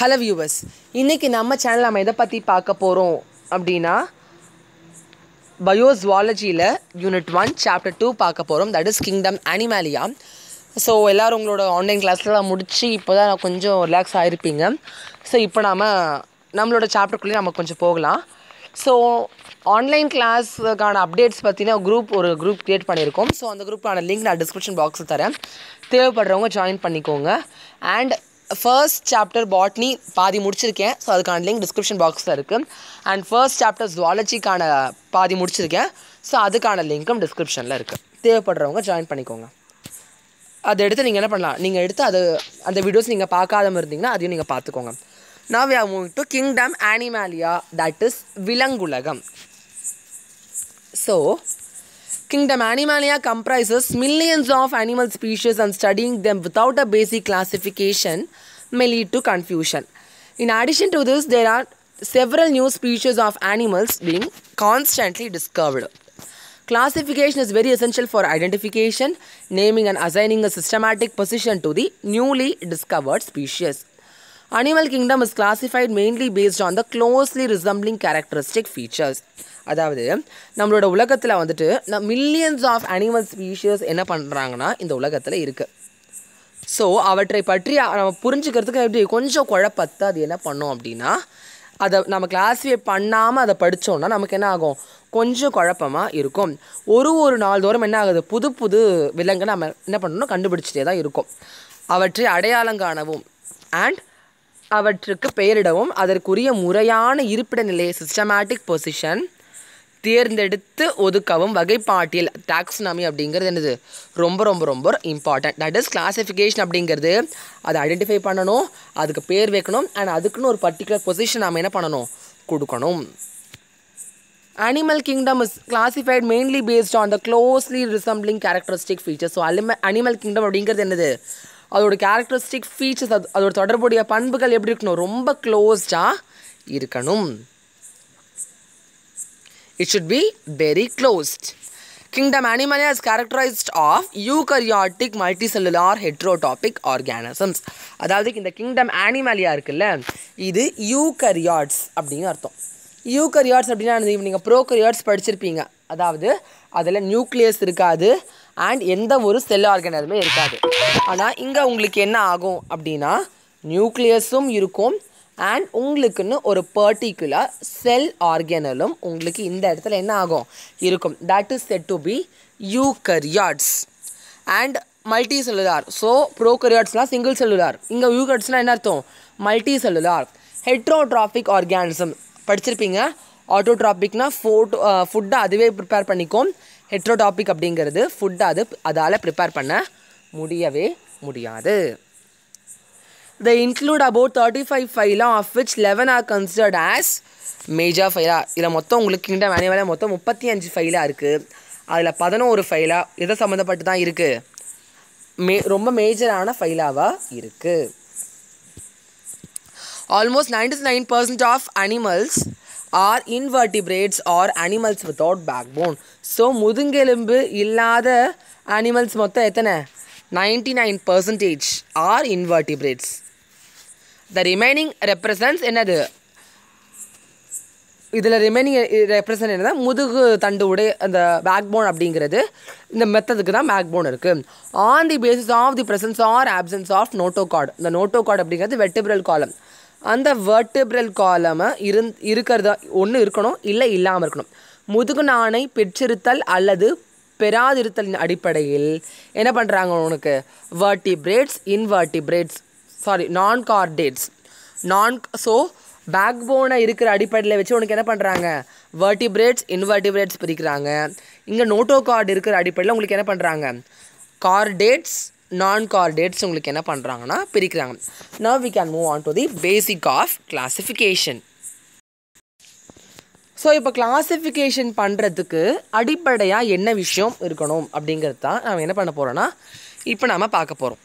Hello viewers இன்றைக்கி நம்ம channel நம்ம எதை பற்றி பார்க்க போகிறோம் அப்படின்னா பயோஸ்வாலஜியில் யூனிட் ஒன் சாப்டர் டூ பார்க்க போகிறோம் that is kingdom Animalia so எல்லோரும் உங்களோட ஆன்லைன் கிளாஸ்லாம் முடித்து இப்போ தான் கொஞ்சம் ரிலாக்ஸ் ஆகிருப்பீங்க ஸோ இப்போ நாம் நம்மளோட சாப்டருக்குள்ளேயே நம்ம கொஞ்சம் போகலாம். ஸோ ஆன்லைன் கிளாஸுக்கான அப்டேட்ஸ் பார்த்தீங்கன்னா குரூப் ஒரு குரூப் க்ரியேட் பண்ணியிருக்கோம். ஸோ அந்த குரூப்பான லிங்க் நான் டிஸ்கிரிப்ஷன் பாக்ஸில் தரேன். தேவைப்படுறவங்க ஜாயின் பண்ணிக்கோங்க. அண்ட் ஃபர்ஸ்ட் சாப்டர் பாட்னி பாதி முடிச்சிருக்கேன். ஸோ அதுக்கான லிங்க் டிஸ்கிரிப்ஷன் பாக்ஸில் இருக்குது அண்ட் ஃபர்ஸ்ட் சாப்டர் ஜுவாலஜிக்கான பாதி முடிச்சிருக்கேன். ஸோ அதுக்கான லிங்க்கும் டிஸ்கிரிப்ஷனில் இருக்குது தேவைப்படுறவங்க ஜாயின் பண்ணிக்கோங்க. அதை எடுத்து நீங்கள் என்ன பண்ணலாம்? நீங்கள் எடுத்து அது அந்த வீடியோஸ் நீங்கள் பார்க்காம இருந்தீங்கன்னா அதையும் நீங்கள் பார்த்துக்கோங்க. நான் we are moving to kingdom Animalia that is விலங்குலகம். So Kingdom Animalia comprises millions of animal species and studying them without a basic classification may lead to confusion. In addition to this, there are several new species of animals being constantly discovered. Classification is very essential for identification, naming and assigning a systematic position to the newly discovered species. Animal kingdom is classified mainly based on the closely resembling characteristic features அதாவது நம்மளோட உலகத்தில் வந்துட்டு நம் millions of animal species என்ன பண்ணுறாங்கன்னா இந்த உலகத்தில் இருக்குது ஸோ அவற்றை பற்றி நம்ம புரிஞ்சுக்கிறதுக்கு எப்படி கொஞ்சம் குழப்பத்தை அது என்ன பண்ணோம் அப்படின்னா அதை நம்ம கிளாஸிஃபை பண்ணாமல் அதை படித்தோன்னா நமக்கு என்ன ஆகும்? கொஞ்சம் குழப்பமாக இருக்கும். ஒரு ஒரு நாள் தோறும் என்ன ஆகுது? புது புது விலங்கை நம்ம என்ன பண்ணணும் கண்டுபிடிச்சிட்டே தான் இருக்கும். அவற்றை அடையாளம் காணவும். அண்ட் அவற்றுக்கு பெயரிடவும் அதற்குரிய முறையான இருப்பிட நிலையை சிஸ்டமேட்டிக் பொசிஷன் தேர்ந்தெடுத்து ஒதுக்கவும் வகைப்பாட்டியல் டாக்ஸ்னாமி அப்படிங்கிறது என்னது? ரொம்ப ரொம்ப ரொம்ப இம்பார்ட்டன்ட் தட் இஸ் கிளாஸிஃபிகேஷன் அப்படிங்கிறது. அதை ஐடென்டிஃபை பண்ணணும் அதுக்கு பேர் வைக்கணும் அண்ட் அதுக்குன்னு ஒரு பர்டிகுலர் பொசிஷன் நம்ம என்ன பண்ணணும்? கொடுக்கணும். Animal kingdom is classified mainly based on the closely resembling characteristic features so அலிம animal kingdom அப்படிங்கிறது என்னது? அதோட கேரக்டரிஸ்டிக் ஃபீச்சர்ஸ் அது அதோட தொடர்புடைய பண்புகள் எப்படி இருக்கணும்? ரொம்ப க்ளோஸ்டாக இருக்கணும். It be be closed kingdom Kingdom Animalia is characterized of eukaryotic multicellular heterotopic organisms. அதாவது இந்த கிங்டம் அனிமாலியா இருக்குல்ல இது யூகரியாட்ஸ் அப்படின்னு அர்த்தம். யூகரியாட்ஸ் அப்படின்னா நீங்கள் ப்ரோகரியாட்ஸ் படிச்சிருப்பீங்க. அதாவது அதில் நியூக்ளியஸ் இருக்காது. அண்ட் எந்த ஒரு செல் ஆர்கனலுமே இருக்காது. ஆனால் இங்கே உங்களுக்கு என்ன ஆகும் அப்படின்னா நியூக்ளியஸும் இருக்கும். அண்ட் உங்களுக்குன்னு ஒரு பர்டிகுலர் செல் ஆர்கனலும் உங்களுக்கு இந்த இடத்துல என்ன ஆகும்? இருக்கும். That is said to be eukaryotes and multicellular so ப்ரோகரியாட்ஸ்லாம் single cellular இங்கே யூகரியாட்ஸ்னால் என்ன அர்த்தம்? மல்டி செல்லுலார் ஹெட்ரோட்ராஃபிக் ஆர்கானிசம் படிச்சிருப்பீங்க ஆட்டோட்ராபிக்னால் ஃபோட்டோ ஃபுட்டை அதுவே ப்ரிப்பேர் பண்ணிக்கும். ஹெட்ரோடாபிக் அப்படிங்கிறது ஃபுட்டை அது அதால் ப்ரிப்பேர் பண்ண முடியவே முடியாது. They include about 35 phyla of which 11 are considered as major phyla இதில் மொத்தம் உங்களுக்கு கிங்டம் அனிமலில் மொத்தம் முப்பத்தி அஞ்சு ஃபைலாக இருக்குது அதில் பதினோரு ஃபைலாக எதை சம்மந்தப்பட்டு தான் இருக்குது மே ரொம்ப மேஜரான ஃபைலாவாக இருக்குது almost ninety nine percent of animals are invertebrates are animals without backbone so முதுங்கெலும்பு இல்லாத அனிமல்ஸ் மொத்தம் எத்தனை? Ninety nine percentage are invertebrates the remaining represents என்னது? இதில் ரிமைனிங் ரெப்ரசன்ட் என்னன்னா முதுகு தண்டு உடைய அந்த பேக் போன் அப்படிங்கிறது. இந்த மெத்ததுக்கு தான் பேக் போன் இருக்குது on the basis of the presence or absence of notochord இந்த நோட்டோ கார்டு அப்படிங்கிறது வெட்டிபிரல் காலம் அந்த வெர்டிபிரல் காலமை இருந் இருக்கிறதா ஒன்று இருக்கணும் இல்லை இல்லாமல் இருக்கணும். முதுகு நாணை பெற்றிருத்தல் அல்லது பெறாதிருத்தலின் அடிப்படையில் என்ன பண்ணுறாங்க உனக்கு? Vertebrates invertebrates sorry non chordates நான் ஸோ பேக் போனை இருக்கிற அடிப்படையில் வச்சு உனக்கு என்ன பண்ணுறாங்க வர்டிபிரேட்ஸ் இன்வர்டிபிரேட்ஸ் பிரிக்கிறாங்க. இங்கே நோட்டோ கார்டு இருக்கிற அடிப்படையில் உங்களுக்கு என்ன பண்ணுறாங்க கார்டேட்ஸ் நான் கார்டேட்ஸ் உங்களுக்கு என்ன பண்ணுறாங்கன்னா பிரிக்கிறாங்க. Now we can move on to the basic of classification so இப்போ கிளாஸிஃபிகேஷன் பண்ணுறதுக்கு அடிப்படையாக என்ன விஷயம் இருக்கணும் அப்படிங்கிறது தான் நம்ம என்ன பண்ண போகிறோன்னா இப்போ நாம் பார்க்க போகிறோம்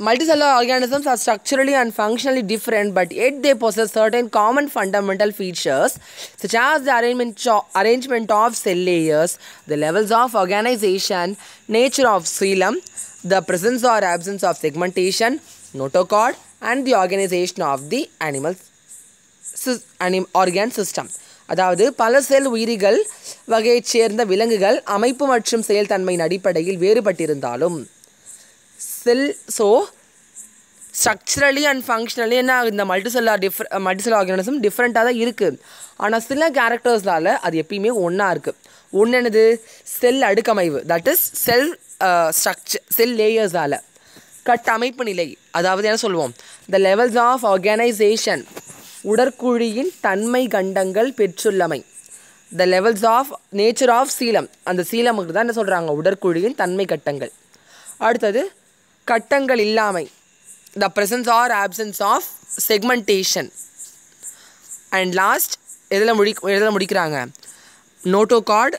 Multicellular organisms are structurally and functionally different, but yet they possess certain common fundamental features, such as the arrangement, cho- arrangement of cell layers, the levels of organization, nature of coelom, the presence or absence of segmentation, notochord, and the organisation of the animal anim organ system அதாவது பல செல் உயிரிகள் வகையைச் சேர்ந்த விலங்குகள் அமைப்பு மற்றும் செயல்தன்மையின் அடிப்படையில் வேறுபட்டிருந்தாலும் cell so structurally and functionally என்ன இந்த மல்டிசெல்லார் டிஃப்ர மல்டிசெல் ஆர்கானிசம் டிஃப்ரெண்ட்டாக தான் இருக்குது ஆனால் சில கேரக்டர்ஸ்னால அது எப்பயுமே ஒன்றா இருக்குது ஒன்று என்னது? Cell அடுக்கமைவு. That is cell structure cell லேயர்ஸால் கட்டமைப்பு நிலை. அதாவது என்ன சொல்லுவோம் த லெவல்ஸ் ஆஃப் ஆர்கனைசேஷன் உடற்குழியின் தன்மை கண்டங்கள் பெற்றுள்ளமை. The levels of nature of coelom அந்த சீலமுக்கு தான் என்ன சொல்கிறாங்க உடற்குழியின் தன்மை கட்டங்கள். அடுத்தது கட்டங்கள் இல்லாமை. The presence or absence of segmentation and last எதில் முடி எதில் முடிக்கிறாங்க? நோட்டோகார்டு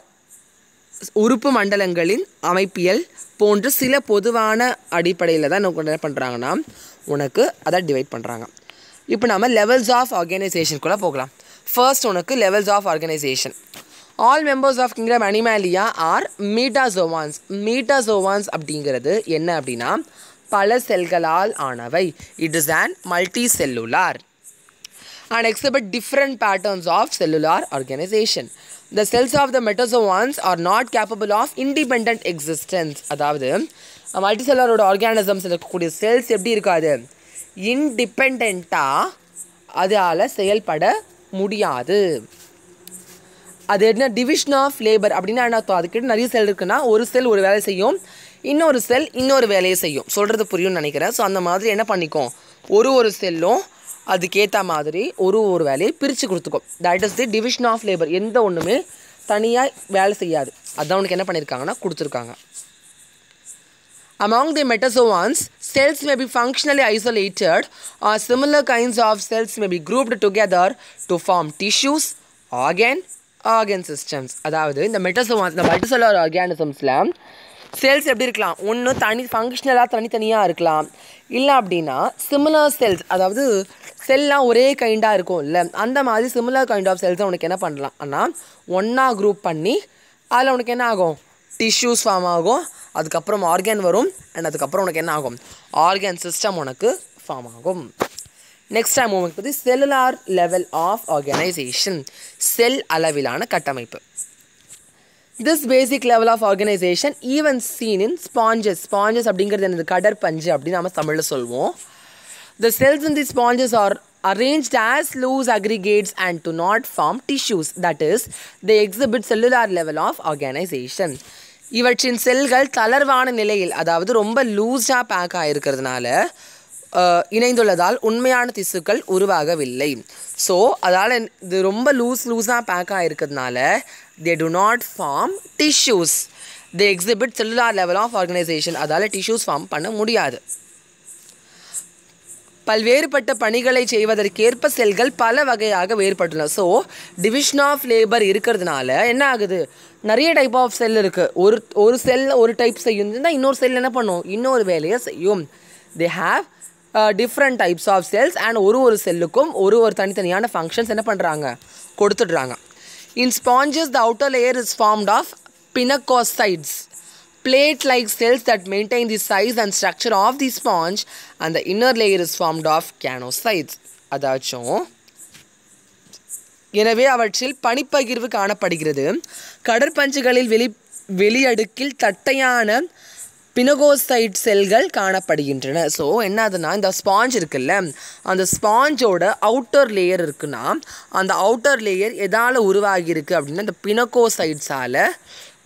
உறுப்பு மண்டலங்களின் அமைப்பியல் போன்ற சில பொதுவான அடிப்படையில் தான் நமக்கு என்ன பண்ணுறாங்கன்னா உனக்கு அதை டிவைட் பண்ணுறாங்க இப்போ நம்ம லெவல்ஸ் ஆஃப் ஆர்கனைசேஷனுக்குள்ளே போகலாம். ஃபர்ஸ்ட் உனக்கு levels of organisation all members of kingdom Animalia are metazoans metazoans அப்படிங்கிறது என்ன அப்படின்னா பல செல்களால் ஆனவை. It is and multicellular and exhibit different patterns of cellular organization. The cells of the metazoans are not capable of independent existence. அதாவது மல்டிசெல்லரோட organisms இருக்கக்கூடிய cells எப்படி இருக்காது? இன்டிபெண்ட்டாக அதால் செயல்பட முடியாது. அது என்ன? டிவிஷன் ஆஃப் லேபர் அப்படின்னா என்ன அதுக்கிட்ட நிறைய செல் இருக்குன்னா ஒரு செல் ஒரு வேலை செய்யும் இன்னொரு செல் இன்னொரு வேலையை செய்யும். சொல்கிறது புரியும்னு நினைக்கிறேன். ஸோ அந்த மாதிரி என்ன பண்ணிக்கும்? ஒரு ஒரு செல்லும் அதுக்கேற்ற மாதிரி ஒரு ஒரு வேலையை பிரித்து கொடுத்துக்கும். That is the division of labour எந்த ஒன்றுமே தனியாக வேலை செய்யாது. அதான் உனக்கு என்ன பண்ணியிருக்காங்கன்னா கொடுத்துருக்காங்க. Among the metazoans, cells may be functionally isolated or similar kinds of cells may be grouped together to form tissues, organ, organ systems அதாவது இந்த மெட்டசோவான்ஸ் இந்த மல்டிசெல்லர் ஆர்கானிசம்ஸில் செல்ஸ் எப்படி இருக்கலாம்? ஒன்று தனி ஃபங்க்ஷனலாக தனித்தனியாக இருக்கலாம். இல்லை அப்படின்னா சிமிலர் செல்ஸ் அதாவது செல்லாம் ஒரே கைண்டாக இருக்கும் இல்லை அந்த மாதிரி சிமிலர் கைண்ட் ஆஃப் செல்ஸை உனக்கு என்ன பண்ணலாம்? ஆனால் ஒன்றா குரூப் பண்ணி அதில் உனக்கு என்ன ஆகும்? டிஷ்யூஸ் ஃபார்ம் ஆகும். அதுக்கப்புறம் ஆர்கன் வரும். அண்ட் அதுக்கப்புறம் உனக்கு என்ன ஆகும்? ஆர்கன் சிஸ்டம் உனக்கு ஃபார்ம் ஆகும். நெக்ஸ்ட் டைம் உங்களுக்கு பற்றி cellular level of organisation cell அளவிலான கட்டமைப்பு this basic level of organisation even seen in sponges sponges அப்படிங்கிறது என்னது கடற்பஞ்சு அப்படின்னு நம்ம தமிழில் சொல்வோம் the cells in the sponges are arranged as loose aggregates and do not form tissues. That is, they exhibit cellular level of organization. இவற்றின் செல்கள் தளர்வான நிலையில் அதாவது ரொம்ப லூஸாக பேக் ஆகிருக்கிறதுனால இணைந்துள்ளதால் உண்மையான திசுக்கள் உருவாகவில்லை. ஸோ அதால் இது ரொம்ப லூஸ் லூஸாக pack ஆகிருக்கிறதுனால they do not form tissues they exhibit cellular level of organisation அதால் டிஷ்யூஸ் ஃபார்ம் பண்ண முடியாது. பல்வேறுபட்ட பணிகளை செய்வதற்கேற்ப செல்கள் பல வகையாக வேறுபட்டுள்ளன. ஸோ டிவிஷன் ஆஃப் லேபர் இருக்கிறதுனால என்ன ஆகுது? நிறைய டைப் ஆஃப் செல் இருக்குது ஒரு ஒரு செல் ஒரு டைப் செய்யும் இன்னொரு செல் என்ன பண்ணும்? இன்னொரு வேலையை செய்யும். They have different types of cells and ஒரு ஒரு செல்லுக்கும் ஒரு ஒரு தனித்தனியான ஃபங்க்ஷன்ஸ் என்ன பண்ணுறாங்க கொடுத்துடுறாங்க. In sponges the outer layer is formed of pinacocytes plate-like cells that maintain the size and structure of the sponge and the inner layer is formed of canocytes. அதாச்சும் எனவே அவற்றில் பனிப்பகிர்வு காணப்படுகிறது. கடற்பஞ்சுகளில் வெளி வெளியடுக்கில் தட்டையான பினகோசைட் செல்கள் காணப்படுகின்றன. ஸோ என்னதுன்னா இந்த ஸ்பாஞ்ச் இருக்குல்ல அந்த ஸ்பாஞ்சோட அவுட்டர் லேயர் இருக்குன்னா அந்த அவுட்டர் லேயர் எதால் உருவாகியிருக்கு அப்படின்னா இந்த பினகோசைட்ஸால்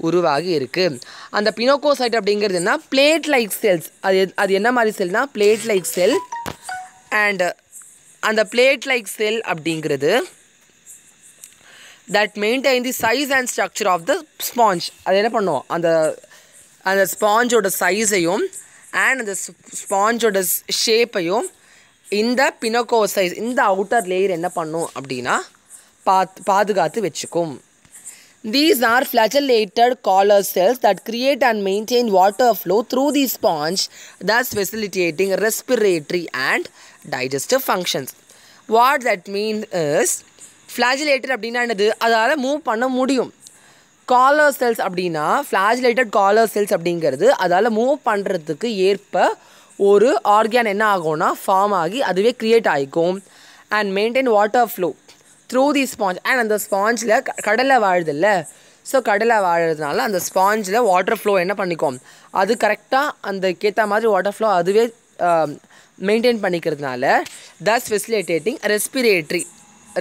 உருவாகி இருக்குது அந்த பினோகோசைட் அப்படிங்கிறது என்ன? பிளேட் லைக் செல்ஸ் அது அது என்ன மாதிரி செல்னா பிளேட் லைக் செல் அண்ட் அந்த பிளேட் லைக் செல் அப்படிங்கிறது that maintain the size and structure of the sponge அது என்ன பண்ணுவோம் அந்த அந்த ஸ்பாஞ்சோட சைஸையும் அண்ட் அந்த ஸ்பாஞ்சோட ஷேப்பையும் இந்த பினோகோசைஸ் இந்த அவுட்டர் லேயர் என்ன பண்ணும் அப்படின்னா பாத் பாதுகாத்து வச்சுக்கும் These are flagellated collar cells that create and maintain water flow through the sponge, thus facilitating respiratory and digestive functions. What that means is, flagellated அப்படின்னா என்னது அதால் மூவ் பண்ண முடியும் காலர் செல்ஸ் அப்படின்னா ஃப்ளாஜிலேட்டட் காலர் செல்ஸ் அப்படிங்கிறது அதால் மூவ் பண்ணுறதுக்கு ஏற்ப ஒரு ஆர்கான் என்ன ஆகும்னா ஃபார்ம் ஆகி அதுவே க்ரியேட் ஆகிக்கும் and maintain water flow through the sponge and அந்த ஸ்பாஞ்சில் கடலை வாழுதில்ல. ஸோ கடலை வாழறதுனால அந்த ஸ்பாஞ்சில் வாட்டர் ஃப்ளோ என்ன பண்ணிக்கும்? அது கரெக்டாக அந்த கேத்த மாதிரி வாட்டர் ஃப்ளோ அதுவே மெயின்டைன் பண்ணிக்கிறதுனால தஸ் ஃபெசிலிட்டேட்டிங் ரெஸ்பிரேட்ரி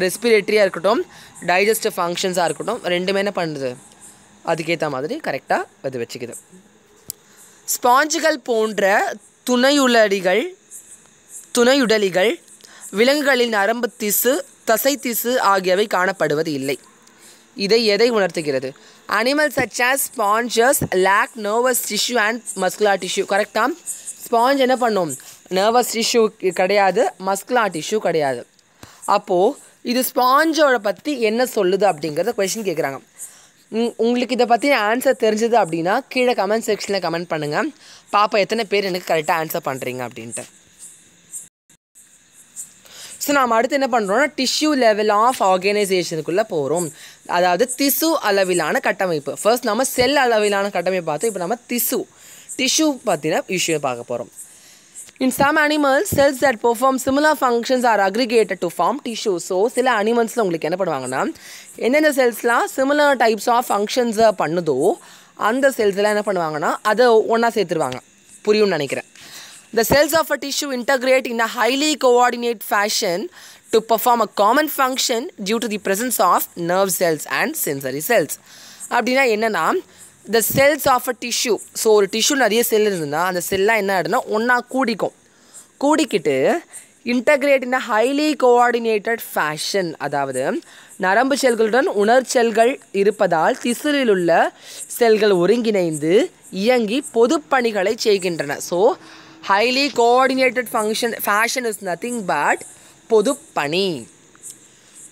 ரெஸ்பிரேட்டரியாக இருக்கட்டும் டைஜஸ்டிவ் ஃபங்க்ஷன்ஸாக இருக்கட்டும் ரெண்டுமே என்ன பண்ணுது? அதுக்கேற்ற மாதிரி கரெக்டாக அது வச்சுக்குது. ஸ்பாஞ்சுகள் போன்ற துணையுளடிகள் துணையுடலிகள் விலங்குகளின் நரம்பு திசு தசை திசு ஆகியவை காணப்படுவது இல்லை. இதை எதை உணர்த்துகிறது? Animal such as sponges lack nervous tissue and muscular tissue கரெக்டாக ஸ்பாஞ்ச் என்ன பண்ணும்? நர்வஸ் டிஷ்யூ கிடையாது மஸ்குலா டிஷ்யூ கிடையாது. அப்போது இது ஸ்பாஞ்சோட பற்றி என்ன சொல்லுது அப்படிங்கிறத கொஷின் கேட்குறாங்க உங்களுக்கு இதை பற்றி ஆன்சர் தெரிஞ்சது அப்படின்னா கீழே கமெண்ட் செக்ஷனில் கமெண்ட் பண்ணுங்கள் பாப்பா எத்தனை பேர் எனக்கு கரெக்டாக ஆன்சர் பண்ணுறீங்க அப்படின்ட்டு. ஸோ நாம் அடுத்து என்ன பண்ணுறோம்னா டிஷ்யூ லெவல் ஆஃப் ஆர்கனைசேஷனுக்குள்ளே போகிறோம் அதாவது திசு அளவிலான கட்டமைப்பு. ஃபர்ஸ்ட் நம்ம செல் அளவிலான கட்டமைப்பு பார்த்தோம் இப்போ நம்ம திசு டிஷ்யூ பற்றின விஷயம் பார்க்க போகிறோம் in some animals, cells that perform similar functions are aggregated to form tissue. So சில அனிமல்ஸில் உங்களுக்கு என்ன பண்ணுவாங்கன்னா எந்தெந்த செல்ஸ்லாம் சிமிலர் டைப்ஸ் ஆஃப் ஃபங்க்ஷன்ஸை பண்ணுதோ அந்த செல்ஸ்லாம் என்ன பண்ணுவாங்கன்னா அதை ஒன்றா சேர்த்துருவாங்க புரியும்னு நினைக்கிறேன் the cells of a tissue integrate in a highly coordinate fashion to perform a common function due to the presence of nerve cells and sensory cells அப்படின்னா என்னென்னா the cells of a tissue so ஒரு tissue நிறைய cell இருந்ததுன்னா அந்த செல்லாம் என்ன ஆகிடும்னா ஒன்றா கூடிக்கும். கூடிக்கிட்டு integrate in highly coordinated fashion அதாவது நரம்பு செல்களுடன் உணர்ச்செல்கள் இருப்பதால் திசுரில் உள்ள செல்கள் ஒருங்கிணைந்து இயங்கி பொதுப்பணிகளை செய்கின்றன. So highly coordinated function fashion is nothing but பொதுப்பணி.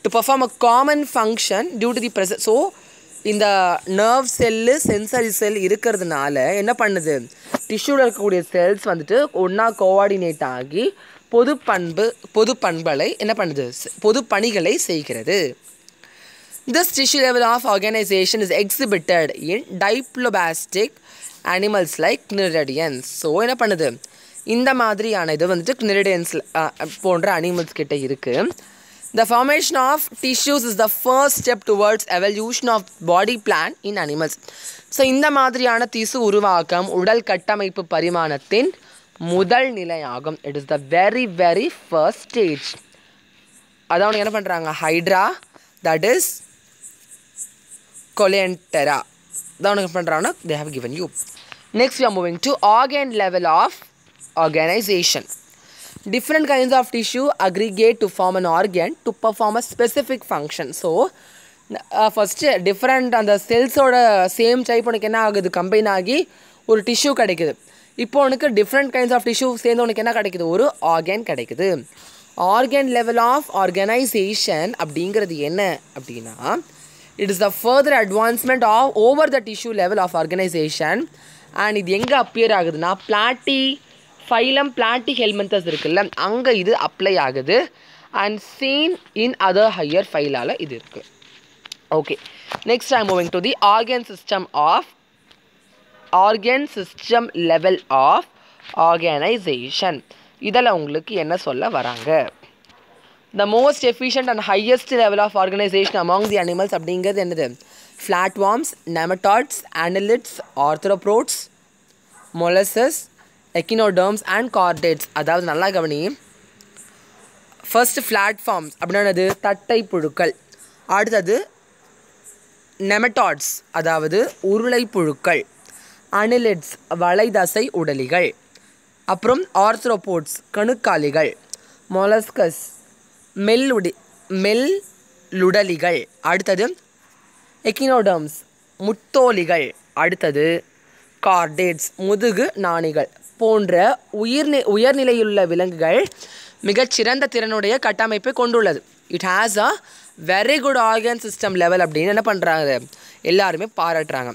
To perform a common function due to the presence so இந்த நர்வ் செல்லு சென்சரி செல் இருக்கிறதுனால என்ன பண்ணுது? டிஷ்யூவில் இருக்கக்கூடிய செல்ஸ் வந்துட்டு ஒன்றா கோஆர்டினேட் ஆகி பொது பண்பு பொது பண்பலை என்ன பண்ணுது? பொது பணிகளை செய்கிறது. This tissue level of organisation is exhibited in diploblastic animals like cnidarians. So என்ன பண்ணுது? இந்த மாதிரியான இது வந்துட்டு cnidarians போன்ற அனிமல்ஸ் கிட்டே இருக்குது The formation of tissues is the first step towards evolution of body plan in animals. So இந்த மாதிரியான திசு உருவாக்கம் உடல் கட்டமைப்பு பரிமாணத்தின் முதல் நிலையாகும். It is the very very first stage அதான் அவனுக்கு என்ன பண்ணுறாங்க ஹைட்ரா தட் இஸ் கொலியன்டெரா தான் உனக்கு பண்ணுறாங்கன்னா they have given you next we are moving to organ level of organisation different kinds of tissue aggregate to form an organ to perform a specific function. So first different அந்த செல்ஸோட same type உனக்கு என்ன ஆகுது? Combine ஆகி ஒரு tissue கிடைக்குது. இப்போ உனக்கு டிஃப்ரெண்ட் கைண்ட்ஸ் ஆஃப் டிஷ்யூ சேர்ந்து உனக்கு என்ன கிடைக்குது? ஒரு ஆர்கன் கிடைக்குது. ஆர்கன் லெவல் ஆஃப் ஆர்கனைசேஷன் அப்படிங்கிறது என்ன அப்படின்னா it is the further advancement of over the tissue level of organisation and இது எங்கே அப்பியர் ஆகுதுன்னா பிளாட்டி ஃபைலம் பிளான்டி ஹெல்மெந்தஸ் இருக்குல்ல அங்கே இது அப்ளை ஆகுது. And seen in other higher phyla இது இருக்குது okay next I moving to the organ system of organ system level of organisation இதில் உங்களுக்கு என்ன சொல்ல வராங்க? The most efficient and highest level of organisation among the animals அப்படிங்கிறது என்னது? Flatworms nematodes annelids arthropods molluscs echinoderms and chordates அதாவது நல்லா கவனி. ஃபர்ஸ்ட் பிளாட்ஃபார்ம்ஸ் அப்படின்னா என்னது தட்டை புழுக்கள். அடுத்தது நெமட்டாட்ஸ் அதாவது உருளை புழுக்கள். அனிலிட்ஸ் வளைதசை உடலிகள். அப்புறம் ஆர்த்ரோபோட்ஸ் கணுக்காலிகள். மொலஸ்கஸ் மெல்லுடி மெல்லுடலிகள் அடுத்தது எக்கினோடர்ம்ஸ் முத்தோலிகள். அடுத்தது கார்டேட்ஸ் முதுகு நாணிகள். போன்ற உயிர்நி உயர்நிலையுள்ள விலங்குகள் மிகச்சிறந்த திறனுடைய கட்டமைப்பை கொண்டுள்ளது. It has a very good organ system level அப்படின்னு என்ன பண்ணுறாங்க எல்லாருமே பாராட்டுறாங்க.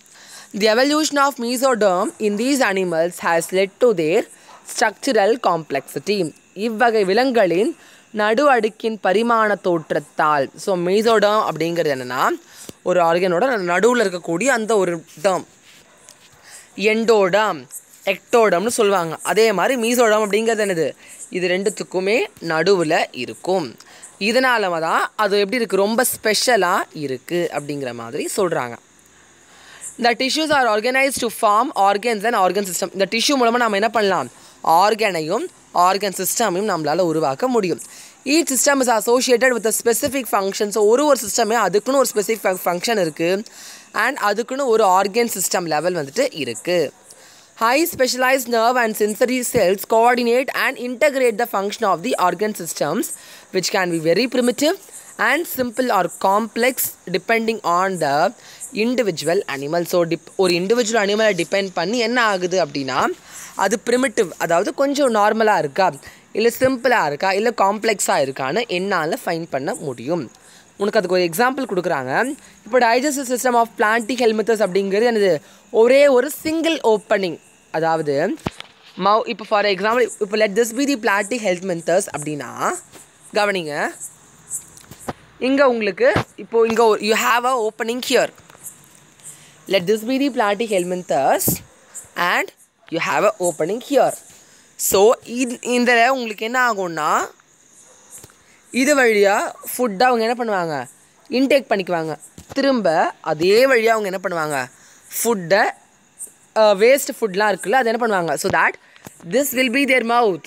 The evolution of mesoderm in these animals has led to their structural complexity இவ்வகை விலங்குகளின் நடு அடுக்கின் பரிமாண தோற்றத்தால் ஸோ மீசோடர்ம் அப்படிங்கிறது என்னென்னா ஒரு ஆர்கனோட நடுவில் இருக்கக்கூடிய அந்த ஒரு டேர்ம் எண்டோடம் எக்டோடம்னு சொல்லுவாங்க. அதே மாதிரி மீசோடம் அப்படிங்கிறது என்னது? இது ரெண்டுத்துக்குமே நடுவில் இருக்கும். இதனால தான் அது எப்படி இருக்குது ரொம்ப ஸ்பெஷலாக இருக்குது அப்படிங்கிற மாதிரி சொல்கிறாங்க இந்த tissues are organise to form organs and organ system இந்த டிஷ்யூ மூலமாக நம்ம என்ன பண்ணலாம்? ஆர்கனையும் ஆர்கன் சிஸ்டமையும் நம்மளால் உருவாக்க முடியும். Each system is associated with specific function so ஒரு ஒரு சிஸ்டமே அதுக்குன்னு ஒரு ஸ்பெசிஃபிக் ஃபங்க்ஷன் இருக்குது அண்ட் அதுக்குன்னு ஒரு ஆர்கன் சிஸ்டம் லெவல் வந்துட்டு இருக்குது high specialise nerve and sensory cells coordinate and integrate the function of the organ systems which can be very primitive and simple or complex depending on the individual animal so tip ஒரு individual அனிமலை depend பண்ணி என்ன ஆகுது அப்படின்னா அது primitive அதாவது கொஞ்சம் நார்மலாக இருக்கா? இல்லை சிம்பிளாக இருக்கா? இல்லை காம்ப்ளெக்ஸாக இருக்கான்னு என்னால் ஃபைன் பண்ண முடியும். உனக்கு அதுக்கு ஒரு எக்ஸாம்பிள் கொடுக்குறாங்க. இப்போ டைஜஸ்டிவ் சிஸ்டம் ஆஃப் பிளான்டி ஹெல்மெத்தஸ் அப்படிங்கிறது எனது ஒரே ஒரு சிங்கிள் ஓப்பனிங் அதாவது மவ் இப்போ ஃபார் எக்ஸாம்பிள் இப்போ let this be the Platyhelminthes அப்படின்னா கவனிங்க இங்கே உங்களுக்கு இப்போது இங்கே you have a opening here let this be the Platyhelminthes and you have a opening here so இது இந்த உங்களுக்கு என்ன ஆகும்னா இது வழியாக ஃபுட்டை அவங்க என்ன பண்ணுவாங்க இன்டேக் பண்ணிக்குவாங்க. திரும்ப அதே வழியாக அவங்க என்ன பண்ணுவாங்க ஃபுட்டை Uh, வேஸ்ட் ஃபுட்லாம் இருக்குல்ல அது என்ன பண்ணுவாங்க? So that this will be their mouth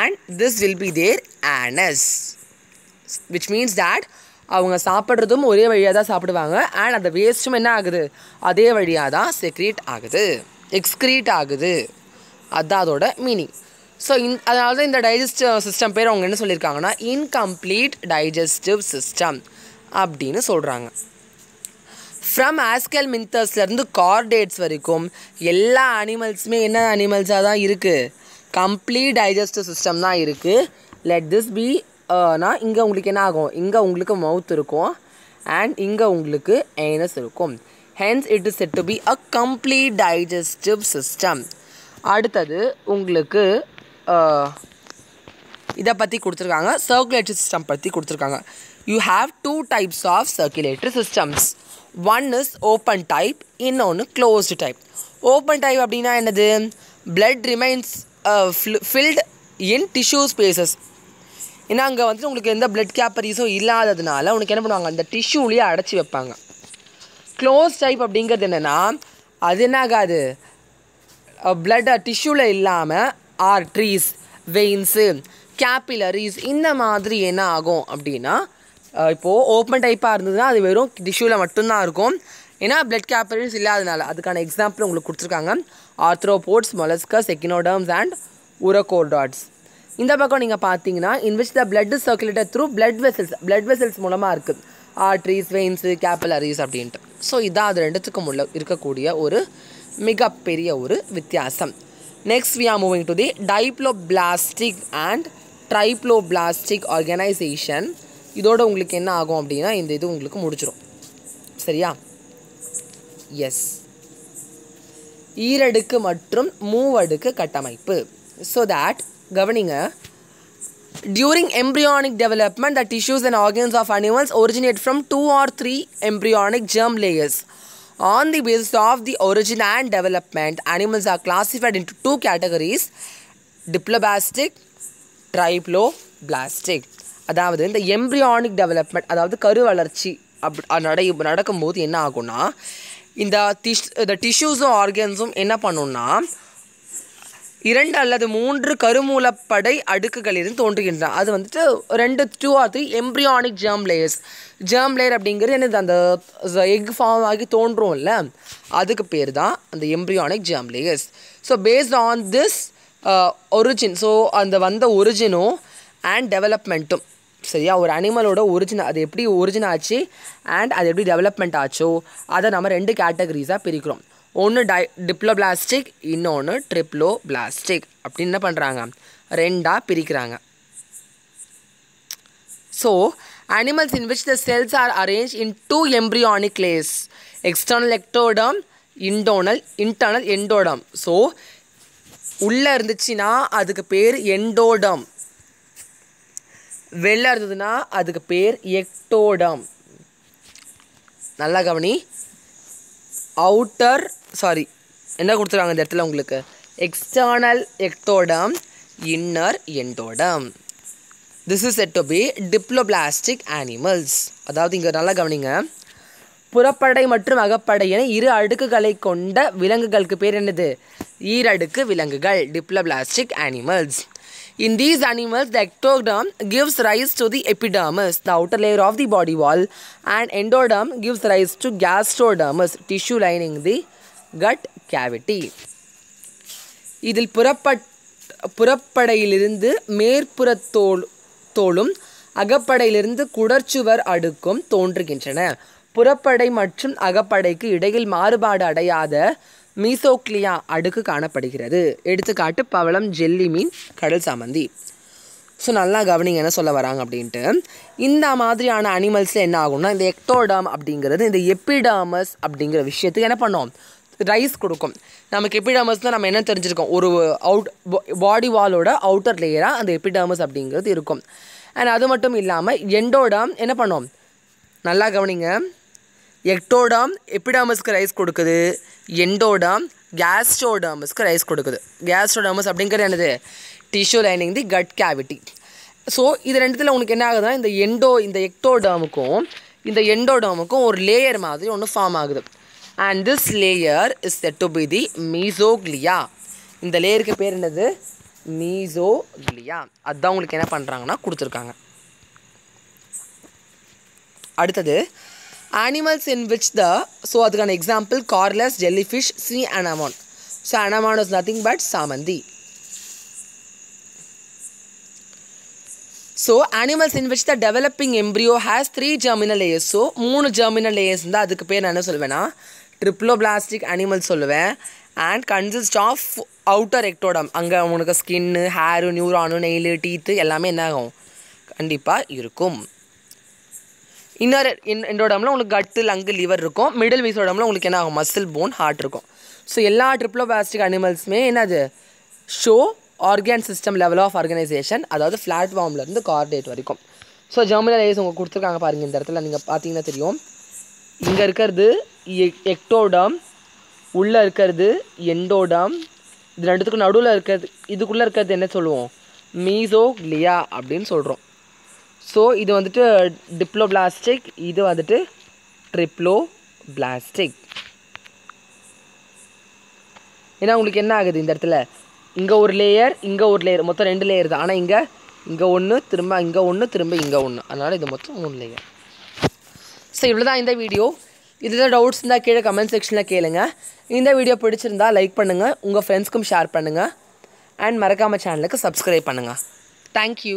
and this will be their anus which means that அவங்க சாப்பிட்றதும் ஒரே வழியாக தான் சாப்பிடுவாங்க. அண்ட் அந்த வேஸ்ட்டும் என்ன ஆகுது? அதே வழியாக தான் செக்ரீட் ஆகுது. எக்ஸ்க்ரீட் ஆகுது. அதுதான் அதோட மீனிங் ஸோ இன் அதனால தான் இந்த டைஜஸ்ட் சிஸ்டம் பேர் அவங்க என்ன சொல்லியிருக்காங்கன்னா இன்கம்ப்ளீட் டைஜஸ்டிவ் சிஸ்டம் அப்படின்னு சொல்கிறாங்க ஃப்ரம் ஆஸ்கல் மின்தர்ஸ்லேருந்து கார்டேட்ஸ் வரைக்கும் எல்லா அனிமல்ஸுமே என்ன அனிமல்ஸாக தான் இருக்குது கம்ப்ளீட் டைஜஸ்டிவ் சிஸ்டம் தான் இருக்குது லெட் திஸ் பி னா இங்கே உங்களுக்கு என்ன ஆகும்? இங்கே உங்களுக்கு மவுத் இருக்கும். அண்ட் இங்கே உங்களுக்கு ஏனஸ் இருக்கும். Hence it is said to be a complete digestive system அடுத்தது உங்களுக்கு இதை பற்றி கொடுத்துருக்காங்க. சர்க்குலேட்டரி சிஸ்டம் பற்றி கொடுத்துருக்காங்க. You have two types of circulatory systems one is open type இன்னொன்று க்ளோஸ்டு டைப் ஓப்பன் டைப் அப்படின்னா என்னது? Blood remains filled in tissue spaces ஏன்னா அங்கே வந்துட்டு உங்களுக்கு எந்த பிளட் கேப்பரிஸும் இல்லாததுனால உனக்கு என்ன பண்ணுவாங்க? அந்த டிஷ்யூலேயே அடைச்சி வைப்பாங்க. க்ளோஸ் டைப் அப்படிங்கிறது என்னென்னா அது என்ன ஆகாது பிளட் டிஷ்யூவில் இல்லாமல் ஆர்ட்ரீஸ் வெயின்ஸு கேப்பிலரிஸ் இந்த மாதிரி என்ன ஆகும் அப்படின்னா இப்போது ஓப்பன் டைப்பாக இருந்ததுன்னா அது வெறும் டிஷ்யூவில் மட்டும்தான் இருக்கும். ஏன்னா பிளட் கேப்பரிஸ் இல்லாதனால அதுக்கான எக்ஸாம்பிள் உங்களுக்கு கொடுத்துருக்காங்க. Arthropods molluscs echinoderms and urochordates இந்த பக்கம் நீங்கள் பார்த்தீங்கன்னா in the blood circulated through blood vessels blood vessels மூலமாக இருக்குது ஆர்ட்ரிஸ் வெயின்ஸு கேப்பிலரிஸ் அப்படின்ட்டு. ஸோ இதான் அது ரெண்டுத்துக்கும் உள்ள இருக்கக்கூடிய ஒரு மிகப்பெரிய ஒரு வித்தியாசம். Next we are moving to the diploblastic and triploblastic organisation இதோட உங்களுக்கு என்ன ஆகும் அப்படின்னா இந்த இது உங்களுக்கு முடிச்சிடும் சரியா எஸ் ஈரடுக்கு மற்றும் மூவடுக்கு கட்டமைப்பு ஸோ தேட் கவனிங்க during embryonic development the tissues and organs of animals originate from two or three embryonic germ layers on the basis of the origin and development animals are classified into two categories diplobastic triploblastic அதாவது இந்த embryonic development அதாவது கரு வளர்ச்சி அப் நடை நடக்கும்போது என்ன ஆகும்னா இந்த டிஷ் இந்த டிஷ்யூஸும் ஆர்கன்ஸும் என்ன பண்ணும்னா இரண்டு அல்லது மூன்று கருமூலப்படை அடுக்குகளிலிருந்து தோன்றுகின்றன. அது வந்துட்டு ரெண்டு two or three embryonic germ layers germ layer அப்படிங்கிறது என்னது? அந்த எக் ஃபார்ம் ஆகி தோன்றும்ல அதுக்கு பேர் தான் அந்த embryonic germ layers so based on this origin so அந்த வந்த ஒரிஜினும் அண்ட் டெவலப்மெண்ட்டும் சரியா? ஒரு அனிமலோட ஒரிஜின் அது எப்படி ஒரிஜின் ஆச்சு? அண்ட் அது எப்படி டெவலப்மெண்ட் ஆச்சோ? அதை நம்ம ரெண்டு கேட்டகரிஸாக பிரிக்கிறோம். ஒன்று டை டிப்ளோ பிளாஸ்டிக் இன்னொன்று ட்ரிப்ளோ பிளாஸ்டிக் அப்படின்னு என்ன பண்ணுறாங்க ரெண்டாக பிரிக்கிறாங்க. So animals in which the cells are arrange in two embryonic layers external ectoderm internal internal endoderm so உள்ளே இருந்துச்சுன்னா அதுக்கு பேர் எண்டோடம். வெளில இருந்ததுன்னா அதுக்கு பேர் எக்டோடம். நல்லா கவனி. அவுட்டர் சாரி என்ன கொடுத்துருக்காங்க இந்த இடத்துல உங்களுக்கு? External ectoderm inner endoderm this is said to be diploblastic animals அதாவது இங்கே நல்லா கவனிங்க. புறப்படை மற்றும் அகப்படை என இரு அடுக்குகளை கொண்ட விலங்குகளுக்கு பேர் என்னது ஈரடுக்கு விலங்குகள் diploblastic animals In these animals, the ectoderm gives rise to the epidermis, the outer layer of the body wall, and endoderm gives rise to gastrodermis, tissue lining the gut cavity. இதில் புறப்பட் புறப்படையிலிருந்து மேற்புறத்தோல் தோலும் அகப்படையிலிருந்து குடற்சுவர் அடுக்கும் தோன்றுகின்றன புறப்படை மற்றும் அகப்படைக்கு இடையில் மாறுபாடு அடையாத மீசோக்லியா அடுக்கு காணப்படுகிறது. எடுத்துக்காட்டு பவளம் ஜெல்லி மீன் கடல் சாமந்தி. ஸோ நல்லா கவனிங்க என்ன சொல்ல வராங்க அப்படின்ட்டு. இந்த மாதிரியான அனிமல்ஸில் என்ன ஆகும்னா இந்த எக்டோடாம் அப்படிங்கிறது இந்த எப்பிடாமஸ் அப்படிங்கிற விஷயத்துக்கு என்ன பண்ணோம்? ரைஸ் கொடுக்கும். நமக்கு எப்பிடாமஸ் தான் நம்ம என்ன தெரிஞ்சிருக்கோம்? ஒரு அவுட் பாடி வாலோட அவுட்டர் லேயராக அந்த எப்பிடாமஸ் அப்படிங்கிறது இருக்கும். அண்ட் அது மட்டும் இல்லாமல் எண்டோடாம் என்ன பண்ணோம்? நல்லா கவனிங்க. எக்டோடாம் எப்பிடாமஸ்க்கு ரைஸ் கொடுக்குது. எண்டோடாம் கேஸ்ட்ரோடாமஸ்க்கு ரைஸ் கொடுக்குது. கேஸ்ட்ரோடாமஸ் அப்படிங்கிறது என்னது? Tissue lining the gut cavity. So இது ரெண்டுத்தில் உங்களுக்கு என்ன ஆகுதுன்னா இந்த எண்டோ இந்த எக்டோடாமுக்கும் இந்த எண்டோடாமுக்கும் ஒரு லேயர் மாதிரி ஒன்று ஃபார்ம் ஆகுது. And this layer is said to be the mesoglea இந்த லேயருக்கு பேர் என்னது? மீசோக்லியா அதுதான் உங்களுக்கு என்ன பண்ணுறாங்கன்னா கொடுத்துருக்காங்க. அடுத்தது animals in which the so அதுக்கான example corals jellyfish sea anemone so anemone is nothing but சாமந்தி so animals in which the developing embryo has three germinal layers so மூணு ஜெர்மினல் லேயர்ஸ் இருந்தால் அதுக்கு பேர் நான் என்ன சொல்லுவேன்னா ட்ரிப்ளோ பிளாஸ்டிக் அனிமல் சொல்லுவேன். And consist of outer ectoderm அங்கே உனக்கு skin hair neuron nail teeth எல்லாமே என்ன ஆகும் கண்டிப்பாக இருக்கும். இன்னர் இன் எண்டோடமில் உங்களுக்கு கட்டு லங்கு லிவர் இருக்கும். மிடில் மீசோடமில் உங்களுக்கு என்ன ஆகும்? மசில் போன் ஹார்ட் இருக்கும். ஸோ எல்லா ட்ரிப்ளோபாஸ்டிக் அனிமல்ஸுமே என்னது? Show organ system level of organisation அதாவது பிளாட்ஃபார்ம்லேருந்து கார்டேட் வரைக்கும். ஸோ ஜெர்மினல் ஏஸ் உங்களுக்கு கொடுத்துருக்காங்க பாருங்கள் இந்த இடத்துல நீங்கள் பார்த்தீங்கன்னா தெரியும். இங்கே இருக்கிறது எக்டோடம் உள்ளே இருக்கிறது எண்டோடம் இது ரெண்டுத்துக்கும் நடுவில் இருக்கிறது இதுக்குள்ளே இருக்கிறது என்ன சொல்லுவோம்? மீசோ கிளியா அப்படின்னு சொல்கிறோம் ஸோ இது வந்துட்டு டிப்ளோபிளாஸ்டிக் இது வந்துட்டு ட்ரிப்ளோ பிளாஸ்டிக் ஏன்னா உங்களுக்கு என்ன ஆகுது இந்த இடத்துல? இங்கே ஒரு லேயர் இங்கே ஒரு லேயர் மொத்தம் ரெண்டு லேயர் தான். ஆனால் இங்கே இங்கே ஒன்று திரும்ப இங்கே ஒன்று திரும்ப இங்கே ஒன்று அதனால் இது மொத்தம் மூணு லேயர் ஸோ இவ்வளோ தான் இந்த வீடியோ இதில் டவுட்ஸ் இருந்தால் கீழே கமெண்ட் செக்ஷனில் கேளுங்க. இந்த வீடியோ பிடிச்சிருந்தா லைக் பண்ணுங்கள் உங்கள் ஃப்ரெண்ட்ஸ்க்கும் ஷேர் பண்ணுங்கள் அண்ட் மறக்காமல் சேனலுக்கு சப்ஸ்கிரைப் பண்ணுங்கள் தேங்க்யூ